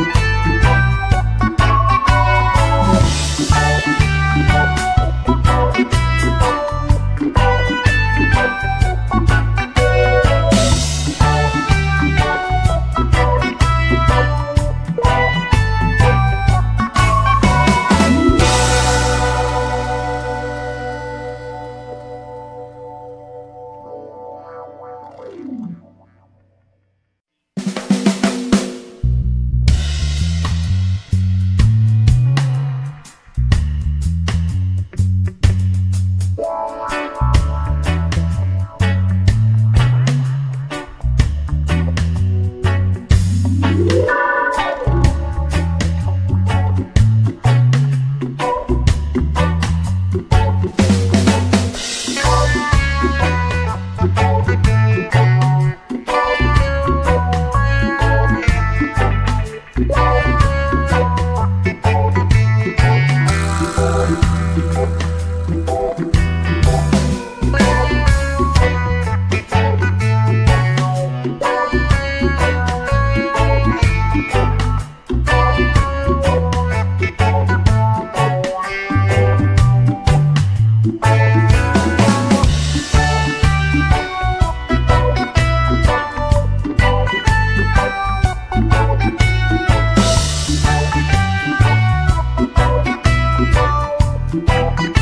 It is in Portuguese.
Música Bye. Música